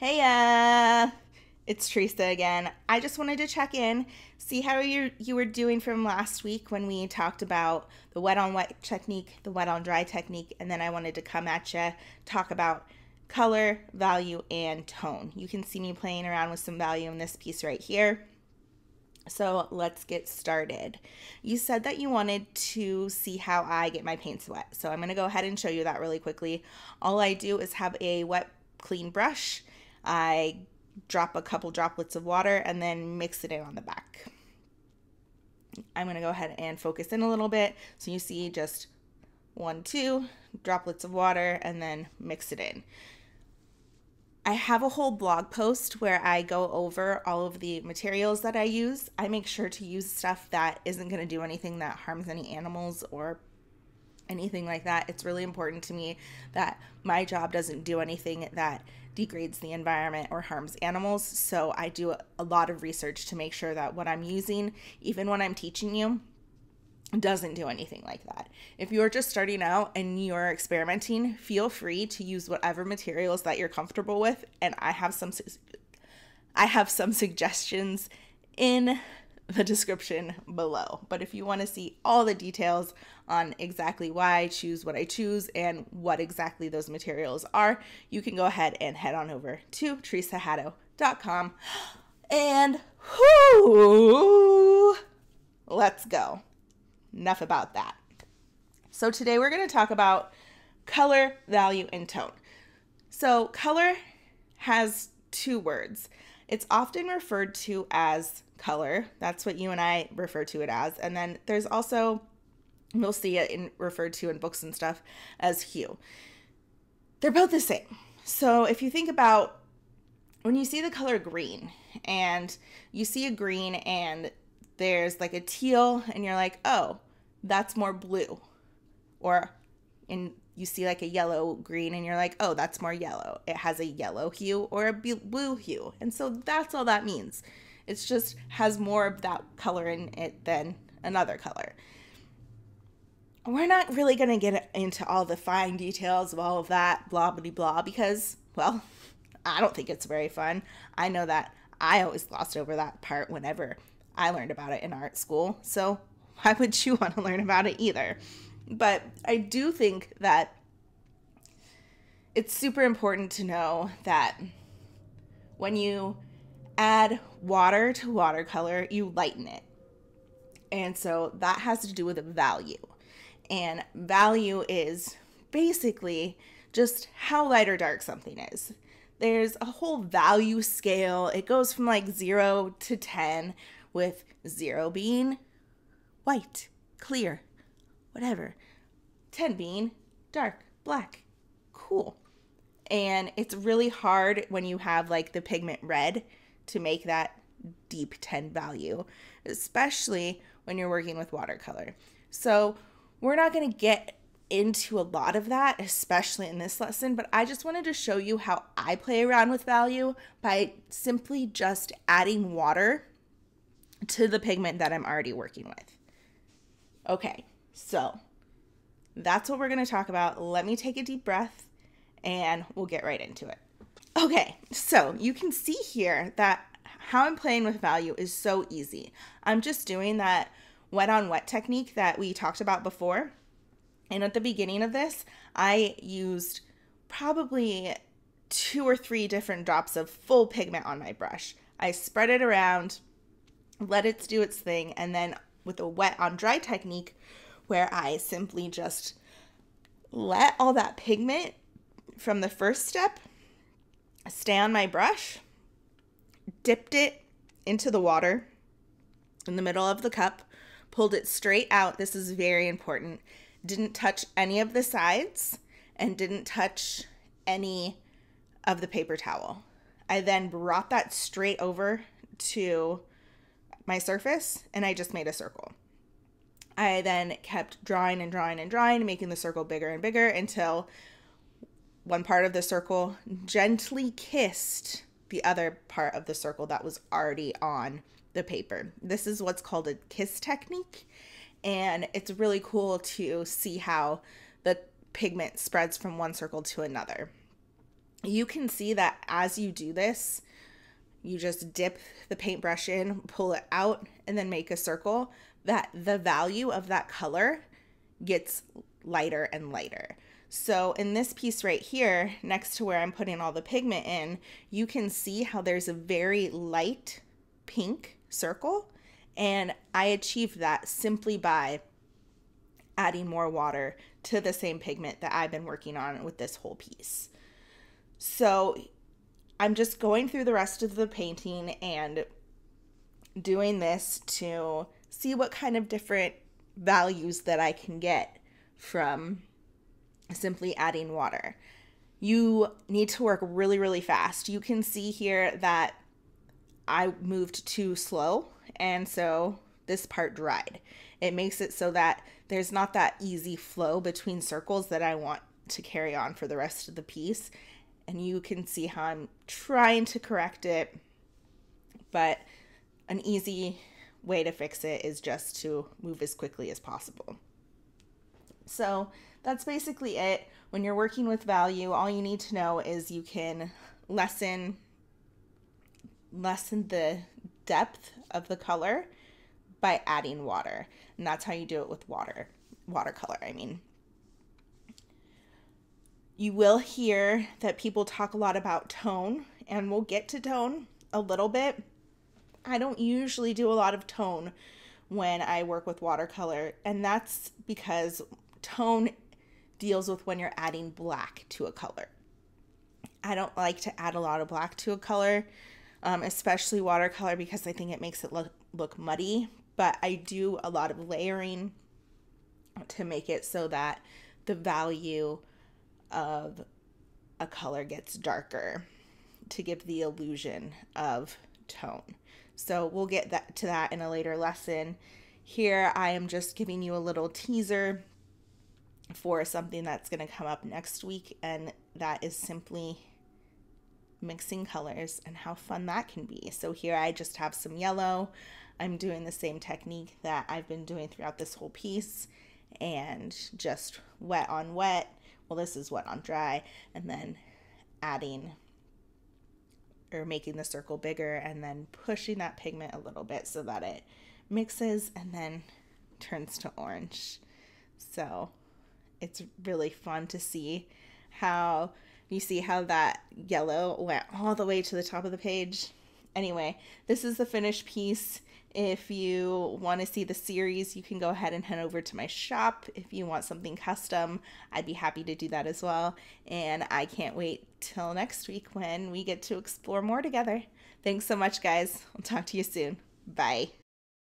Hey, uh, it's Theresa again. I just wanted to check in, see how you you were doing from last week when we talked about the wet on wet technique, the wet on dry technique, and then I wanted to come at you talk about color, value, and tone. You can see me playing around with some value in this piece right here. So let's get started. You said that you wanted to see how I get my paints wet. So I'm going to go ahead and show you that really quickly. All I do is have a wet, clean brush I drop a couple droplets of water and then mix it in on the back. I'm going to go ahead and focus in a little bit. So you see just one, two droplets of water and then mix it in. I have a whole blog post where I go over all of the materials that I use. I make sure to use stuff that isn't going to do anything that harms any animals or anything like that. It's really important to me that my job doesn't do anything that degrades the environment or harms animals. So I do a lot of research to make sure that what I'm using, even when I'm teaching you, doesn't do anything like that. If you're just starting out and you're experimenting, feel free to use whatever materials that you're comfortable with and I have some I have some suggestions in the description below. But if you want to see all the details on exactly why I choose what I choose and what exactly those materials are, you can go ahead and head on over to theresahaddow.com and whoo, let's go. Enough about that. So today we're going to talk about color, value, and tone. So color has two words. It's often referred to as color. That's what you and I refer to it as. And then there's also, we'll see it in, referred to in books and stuff as hue. They're both the same. So if you think about when you see the color green and you see a green and there's like a teal and you're like, oh, that's more blue. Or in you see like a yellow green and you're like, oh, that's more yellow. It has a yellow hue or a blue hue. And so that's all that means. It's just has more of that color in it than another color. We're not really going to get into all the fine details of all of that, blah, blah, blah, because, well, I don't think it's very fun. I know that I always glossed over that part whenever I learned about it in art school. So why would you want to learn about it either? But I do think that it's super important to know that when you add water to watercolor, you lighten it. And so that has to do with the value. And value is basically just how light or dark something is. There's a whole value scale. It goes from like 0 to 10 with 0 being white, clear, whatever. 10 being dark, black, cool. And it's really hard when you have like the pigment red to make that deep 10 value, especially when you're working with watercolor. So, we're not going to get into a lot of that, especially in this lesson, but I just wanted to show you how I play around with value by simply just adding water to the pigment that I'm already working with. Okay, so that's what we're going to talk about. Let me take a deep breath and we'll get right into it. Okay, so you can see here that how I'm playing with value is so easy. I'm just doing that wet on wet technique that we talked about before. And at the beginning of this, I used probably two or three different drops of full pigment on my brush. I spread it around, let it do its thing, and then with a wet on dry technique, where I simply just let all that pigment from the first step stay on my brush, dipped it into the water in the middle of the cup, pulled it straight out. This is very important. Didn't touch any of the sides and didn't touch any of the paper towel. I then brought that straight over to my surface and I just made a circle. I then kept drawing and drawing and drawing, making the circle bigger and bigger until one part of the circle gently kissed the other part of the circle that was already on the paper. This is what's called a kiss technique, and it's really cool to see how the pigment spreads from one circle to another. you can see that as you do this, you just dip the paintbrush in, pull it out, and then make a circle, that the value of that color gets lighter and lighter. So in this piece right here, next to where I'm putting all the pigment in, you can see how there's a very light pink circle. And I achieved that simply by adding more water to the same pigment that I've been working on with this whole piece. So I'm just going through the rest of the painting and doing this to see what kind of different values that I can get from simply adding water. You need to work really, really fast. You can see here that I moved too slow, and so this part dried. It makes it so that there's not that easy flow between circles that I want to carry on for the rest of the piece and you can see how I'm trying to correct it. But an easy way to fix it is just to move as quickly as possible. So that's basically it. When you're working with value, all you need to know is you can lessen lessen the depth of the color by adding water. And that's how you do it with water. Watercolor, I mean. You will hear that people talk a lot about tone, and we'll get to tone a little bit. I don't usually do a lot of tone when I work with watercolor, and that's because tone deals with when you're adding black to a color. I don't like to add a lot of black to a color, um, especially watercolor, because I think it makes it look, look muddy. But I do a lot of layering to make it so that the value of a color gets darker to give the illusion of tone. So we'll get that to that in a later lesson. Here I am just giving you a little teaser for something that's going to come up next week and that is simply mixing colors and how fun that can be. So here I just have some yellow. I'm doing the same technique that I've been doing throughout this whole piece and just wet on wet well, this is wet on dry, and then adding or making the circle bigger and then pushing that pigment a little bit so that it mixes and then turns to orange. So it's really fun to see how you see how that yellow went all the way to the top of the page. Anyway, this is the finished piece. If you want to see the series, you can go ahead and head over to my shop. If you want something custom, I'd be happy to do that as well. And I can't wait till next week when we get to explore more together. Thanks so much, guys. I'll talk to you soon. Bye.